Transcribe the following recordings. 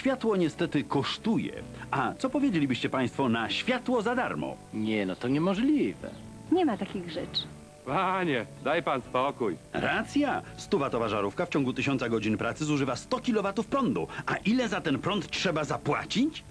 Światło niestety kosztuje. A co powiedzielibyście Państwo na światło za darmo? Nie, no to niemożliwe. Nie ma takich rzeczy. Panie, daj pan spokój. Racja! Stuwatowa żarówka w ciągu 1000 godzin pracy zużywa 100 kW prądu. A ile za ten prąd trzeba zapłacić?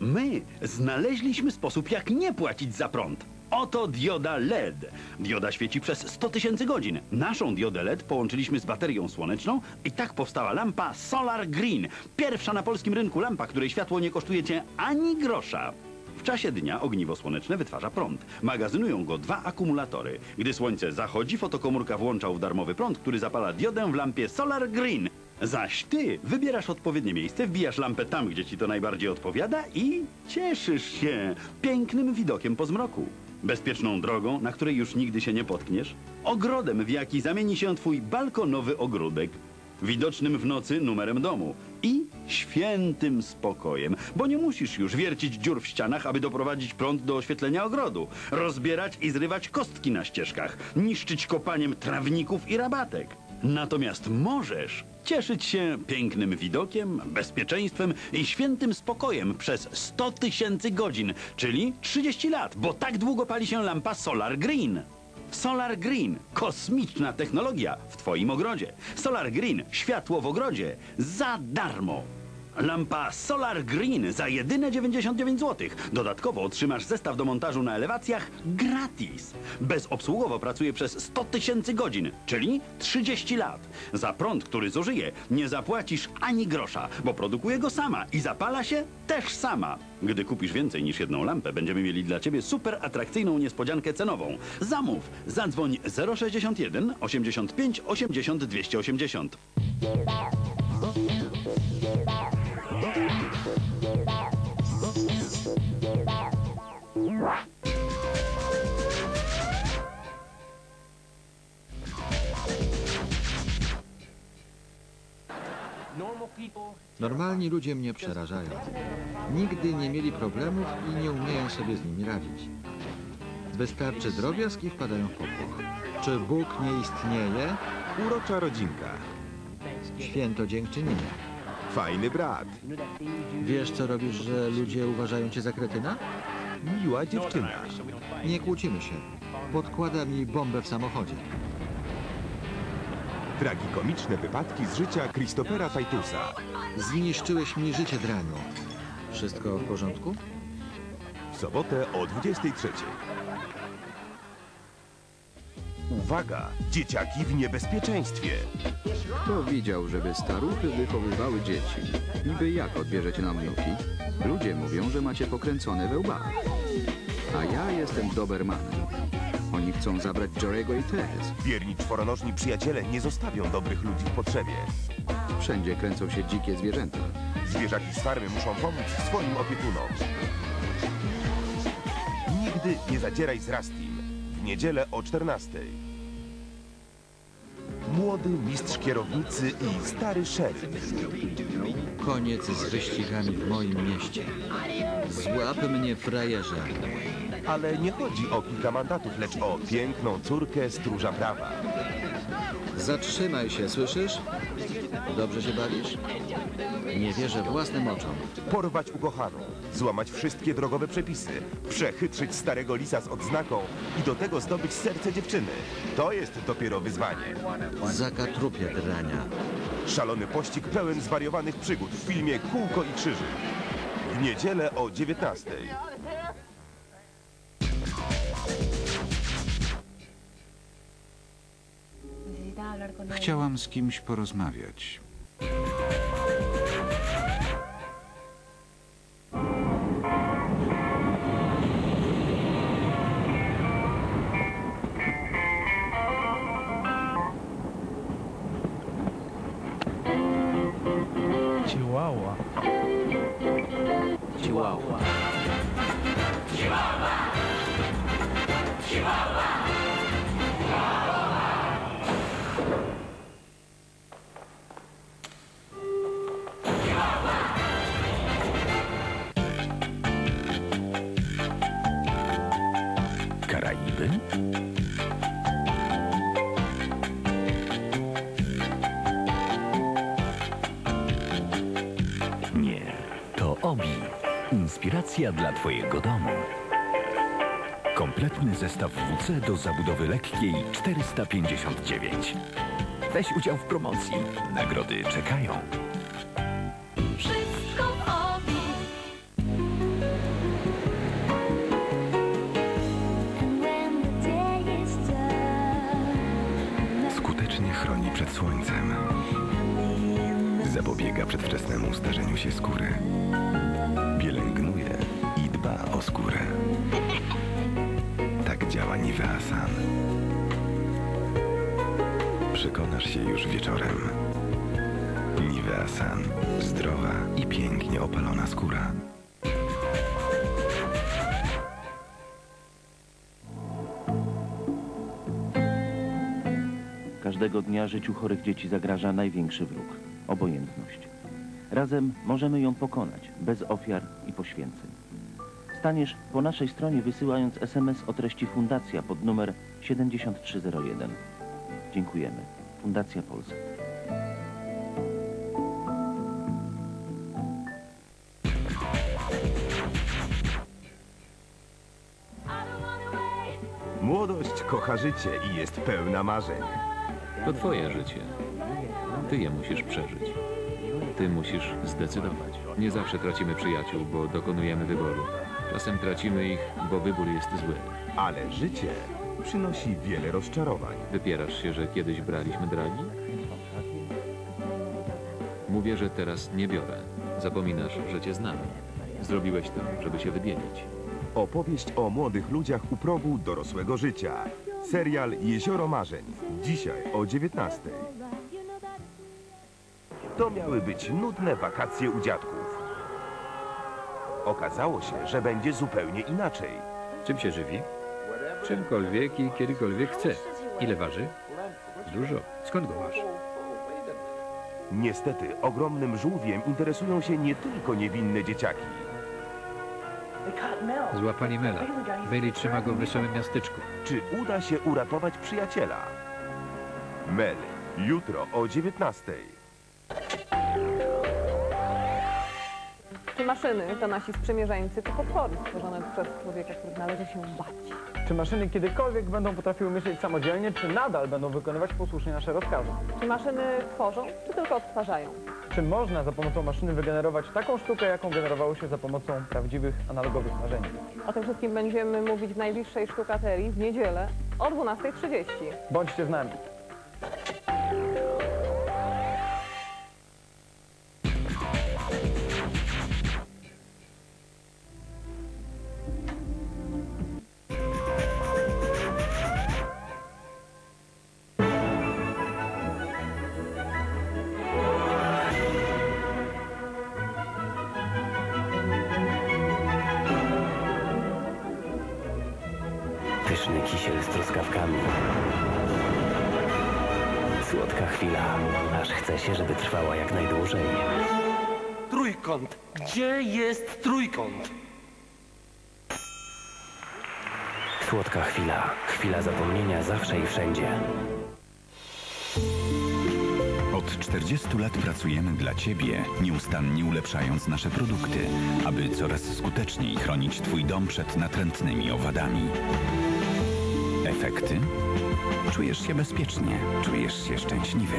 My znaleźliśmy sposób, jak nie płacić za prąd. Oto dioda LED. Dioda świeci przez 100 tysięcy godzin. Naszą diodę LED połączyliśmy z baterią słoneczną i tak powstała lampa Solar Green. Pierwsza na polskim rynku lampa, której światło nie kosztuje cię ani grosza. W czasie dnia ogniwo słoneczne wytwarza prąd. Magazynują go dwa akumulatory. Gdy słońce zachodzi, fotokomórka włącza ów darmowy prąd, który zapala diodę w lampie Solar Green. Zaś ty wybierasz odpowiednie miejsce, wbijasz lampę tam, gdzie ci to najbardziej odpowiada i cieszysz się pięknym widokiem po zmroku. Bezpieczną drogą, na której już nigdy się nie potkniesz. Ogrodem, w jaki zamieni się twój balkonowy ogródek. Widocznym w nocy numerem domu. I świętym spokojem, bo nie musisz już wiercić dziur w ścianach, aby doprowadzić prąd do oświetlenia ogrodu, rozbierać i zrywać kostki na ścieżkach, niszczyć kopaniem trawników i rabatek. Natomiast możesz cieszyć się pięknym widokiem, bezpieczeństwem i świętym spokojem przez 100 tysięcy godzin, czyli 30 lat, bo tak długo pali się lampa Solar Green. Solar Green, kosmiczna technologia w Twoim ogrodzie. Solar Green, światło w ogrodzie za darmo. Lampa Solar Green za jedyne 99 zł. Dodatkowo otrzymasz zestaw do montażu na elewacjach gratis. Bezobsługowo pracuje przez 100 tysięcy godzin, czyli 30 lat. Za prąd, który zużyje, nie zapłacisz ani grosza, bo produkuje go sama i zapala się też sama. Gdy kupisz więcej niż jedną lampę, będziemy mieli dla Ciebie super atrakcyjną niespodziankę cenową. Zamów, zadzwoń 061 85 80 280. Normalni ludzie mnie przerażają. Nigdy nie mieli problemów i nie umieją sobie z nimi radzić. Wystarczy drobiazg i wpadają w popłoch. Czy Bóg nie istnieje? Urocza rodzinka. Święto dziękczynienia. Fajny brat. Wiesz, co robisz, że ludzie uważają cię za kretyna? Miła dziewczyna. Nie kłócimy się. Podkłada mi bombę w samochodzie. Tragikomiczne wypadki z życia Christophera Tajtusa. Zniszczyłeś mi życie, draniu. Wszystko w porządku? W sobotę o 23. Uwaga! Dzieciaki w niebezpieczeństwie. Kto widział, żeby staruchy wychowywały dzieci? Niby jak odbierzecie nam wnuki? Ludzie mówią, że macie pokręcone we łbach. A ja jestem Dobermanem. Oni chcą zabrać Jorego i Tez. Wierni czworonożni przyjaciele nie zostawią dobrych ludzi w potrzebie. Wszędzie kręcą się dzikie zwierzęta. Zwierzaki z farmy muszą pomóc swoim opiekunom. Nigdy nie zadzieraj z Rastim. W niedzielę o 14. Młody mistrz kierownicy i stary szeryf. Koniec z wyścigami w moim mieście. Złap mnie, frajerze. Ale nie chodzi o kilka mandatów, lecz o piękną córkę stróża prawa. Zatrzymaj się, słyszysz? Dobrze się bawisz? Nie wierzę własnym oczom. Porwać ukochaną, złamać wszystkie drogowe przepisy, przechytrzyć starego lisa z odznaką i do tego zdobyć serce dziewczyny. To jest dopiero wyzwanie. Zakatrupie drania. Szalony pościg pełen zwariowanych przygód w filmie Kółko i Krzyży. W niedzielę o 19. Chciałam z kimś porozmawiać. Inspiracja dla Twojego domu. Kompletny zestaw WC do zabudowy lekkiej 459. Weź udział w promocji. Nagrody czekają. Wszystko w done, Skutecznie chroni przed słońcem. Zapobiega przedwczesnemu starzeniu się skóry. Skórę. Tak działa Nivea Sun. Przekonasz się już wieczorem. Nivea Sun. Zdrowa i pięknie opalona skóra. Każdego dnia życiu chorych dzieci zagraża największy wróg obojętność. Razem możemy ją pokonać, bez ofiar i poświęceń. Staniesz po naszej stronie wysyłając SMS o treści Fundacja pod numer 7301. Dziękujemy. Fundacja Polsat. Młodość kocha życie i jest pełna marzeń. To twoje życie. Ty je musisz przeżyć. Ty musisz zdecydować. Nie zawsze tracimy przyjaciół, bo dokonujemy wyboru. Czasem tracimy ich, bo wybór jest zły. Ale życie przynosi wiele rozczarowań. Wypierasz się, że kiedyś braliśmy dragi? Mówię, że teraz nie biorę. Zapominasz, że cię znam. Zrobiłeś to, żeby się wybielić. Opowieść o młodych ludziach u progu dorosłego życia. Serial Jezioro Marzeń. Dzisiaj o 19. To miały być nudne wakacje u dziadków. Okazało się, że będzie zupełnie inaczej. Czym się żywi? Czymkolwiek i kiedykolwiek chce. Ile waży? Dużo. Skąd go masz? Niestety, ogromnym żółwiem interesują się nie tylko niewinne dzieciaki. Złapali Mela. Bailey trzyma go w wesołym miasteczku. Czy uda się uratować przyjaciela? Mel, jutro o 19. Czy maszyny to nasi sprzymierzeńcy, czy potwory stworzone przez człowieka, których należy się bać? Czy maszyny kiedykolwiek będą potrafiły myśleć samodzielnie, czy nadal będą wykonywać posłusznie nasze rozkazy? Czy maszyny tworzą, czy tylko odtwarzają? Czy można za pomocą maszyny wygenerować taką sztukę, jaką generowało się za pomocą prawdziwych analogowych narzędzi? O tym wszystkim będziemy mówić w najbliższej sztukaterii w niedzielę o 12.30. Bądźcie z nami. Kisiel z truskawkami. Słodka chwila, aż chce się, żeby trwała jak najdłużej. Trójkąt. Gdzie jest trójkąt? Słodka chwila, chwila zapomnienia zawsze i wszędzie. Od 40 lat pracujemy dla Ciebie, nieustannie ulepszając nasze produkty, aby coraz skuteczniej chronić Twój dom przed natrętnymi owadami. Efekty? Czujesz się bezpiecznie, czujesz się szczęśliwy.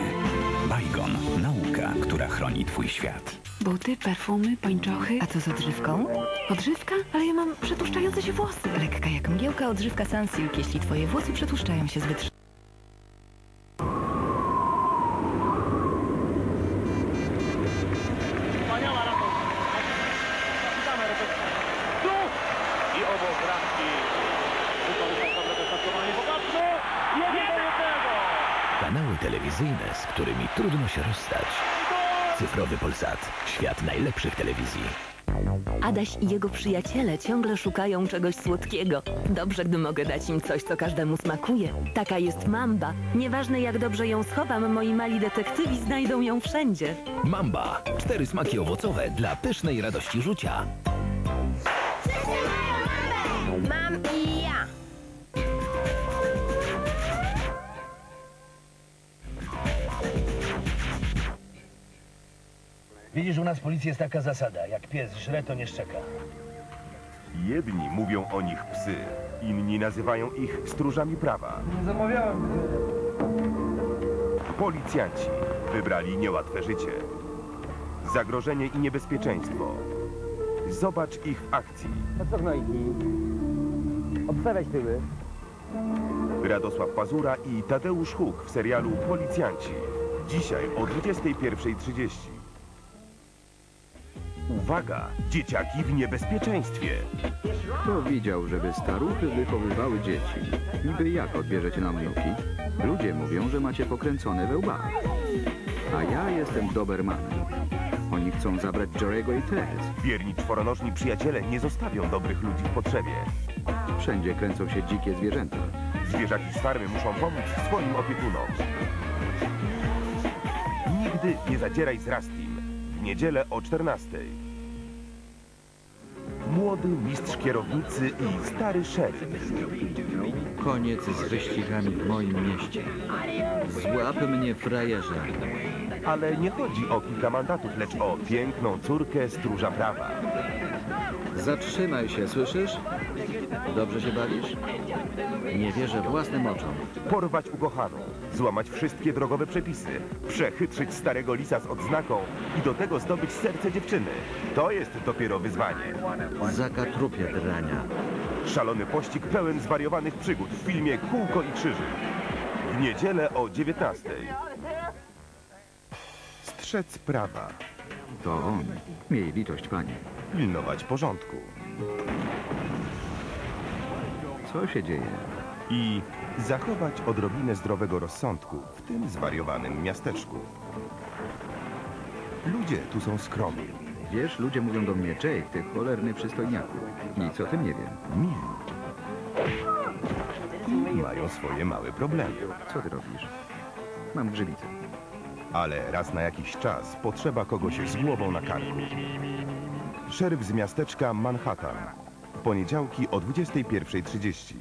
Bajgon, nauka, która chroni Twój świat. Buty, perfumy, pończochy. A co z odżywką? Odżywka? Ale ja mam przetłuszczające się włosy. Lekka jak mgiełka odżywka Sunsilk, jeśli twoje włosy przetłuszczają się zbyt Kanały telewizyjne, z którymi trudno się rozstać. Cyfrowy Polsat. Świat najlepszych telewizji. Adaś i jego przyjaciele ciągle szukają czegoś słodkiego. Dobrze, gdy mogę dać im coś, co każdemu smakuje. Taka jest mamba. Nieważne jak dobrze ją schowam, moi mali detektywi znajdą ją wszędzie. Mamba. Cztery smaki owocowe dla pysznej radości rzucia. Widzisz, u nas w policji jest taka zasada. Jak pies żre, to nie szczeka. Jedni mówią o nich psy, inni nazywają ich stróżami prawa. Zamawiałem. Policjanci wybrali niełatwe życie. Zagrożenie i niebezpieczeństwo. Zobacz ich w akcji. Co gnojki? Obstawiać tyły. Radosław Pazura i Tadeusz Huk w serialu Policjanci. Dzisiaj o 21.30. Uwaga! Dzieciaki w niebezpieczeństwie. Kto widział, żeby staruchy wychowywały dzieci? Niby jak odbierzecie nam wnuki? Ludzie mówią, że macie pokręcone we łbach. A ja jestem Dobermanem. Oni chcą zabrać Jorego i Tez. Wierni czworonożni przyjaciele nie zostawią dobrych ludzi w potrzebie. Wszędzie kręcą się dzikie zwierzęta. Zwierzaki z farmy muszą pomóc swoim opiekunom. Nigdy nie zadzieraj z Rastim. W niedzielę o 14.00. Młody mistrz kierownicy i stary szeryf. Koniec z wyścigami w moim mieście. Złap mnie, frajerze. Ale nie chodzi o kilka mandatów, lecz o piękną córkę stróża prawa. Zatrzymaj się, słyszysz? Dobrze się bawisz? Nie wierzę własnym oczom. Porwać ukochaną, złamać wszystkie drogowe przepisy, przechytrzyć starego lisa z odznaką i do tego zdobyć serce dziewczyny. To jest dopiero wyzwanie. Zakatrupie drania. Szalony pościg pełen zwariowanych przygód w filmie Kółko i Krzyży. W niedzielę o 19.00. Strzec prawa. To on. Miej litość, panie. Pilnować porządku. Co się dzieje? I zachować odrobinę zdrowego rozsądku w tym zwariowanym miasteczku. Ludzie tu są skromni. Wiesz, ludzie mówią do mnie, Jake, ty cholerny przystojniaku. Nic o tym nie wiem. Mili. I mają swoje małe problemy. Co ty robisz? Mam grzybicę. Ale raz na jakiś czas potrzeba kogoś z głową na karku. Szeryf z miasteczka Manhattan. Poniedziałki o 21.30.